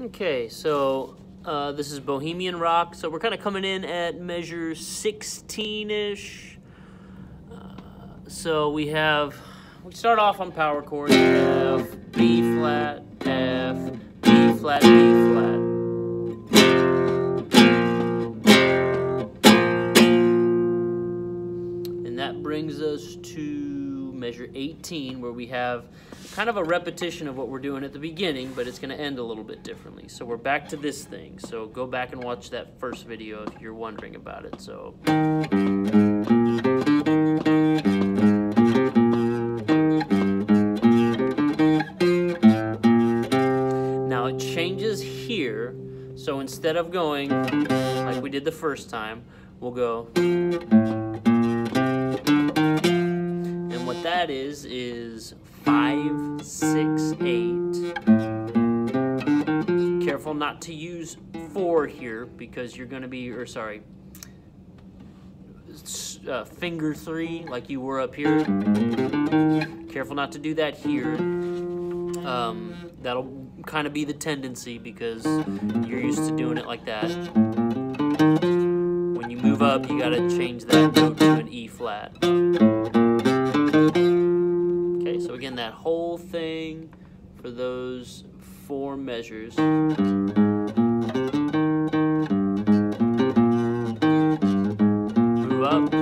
Okay, so uh, this is Bohemian Rock. So we're kind of coming in at measure 16-ish. Uh, so we have, we start off on power chords. Have B flat, F, B flat, B flat. And that brings us to measure 18 where we have kind of a repetition of what we're doing at the beginning, but it's going to end a little bit differently. So we're back to this thing. So go back and watch that first video if you're wondering about it. So. Now it changes here. So instead of going like we did the first time, we'll go. That is, is five, six, eight. Careful not to use four here because you're going to be, or sorry, uh, finger three like you were up here. Careful not to do that here. Um, that'll kind of be the tendency because you're used to doing it like that. When you move up, you got to change that note to an E flat. That whole thing for those four measures. Move up.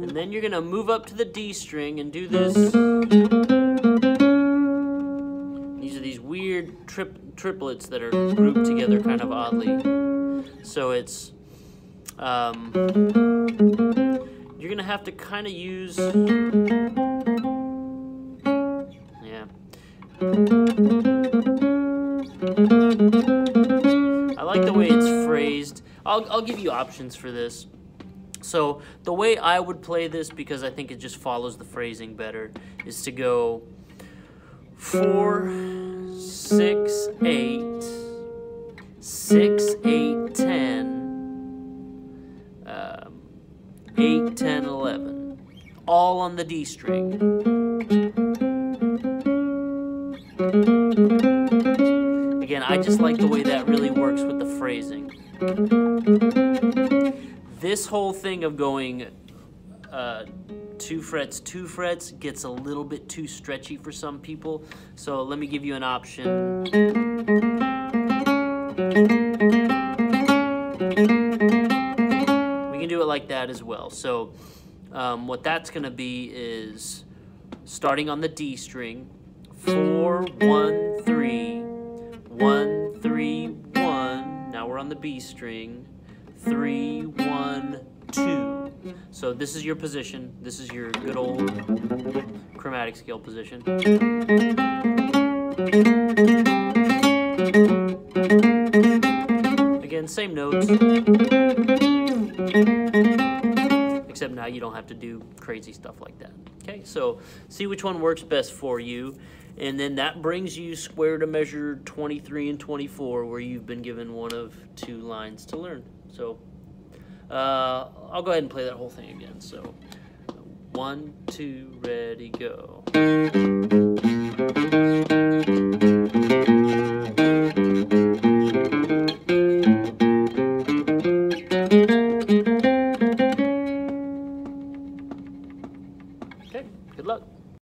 And then you're going to move up to the D string and do this. These are these weird trip, triplets that are grouped together kind of oddly. So it's. Um, you're gonna have to kind of use. Yeah. I like the way it's phrased. I'll, I'll give you options for this. So the way I would play this, because I think it just follows the phrasing better, is to go four, six, eight, six, eight, ten, um, 8, 10, 11, all on the D string. Again, I just like the way that really works with the phrasing. This whole thing of going uh, two frets, two frets gets a little bit too stretchy for some people. So let me give you an option. We can do it like that as well. So um, what that's going to be is starting on the D string, four, one, three, one, three, one. Now we're on the B string, three, one, two. So this is your position. This is your good old chromatic scale position. Again, same notes. Now you don't have to do crazy stuff like that. Okay, so see which one works best for you. And then that brings you square to measure 23 and 24, where you've been given one of two lines to learn. So uh, I'll go ahead and play that whole thing again. So one, two, ready, go.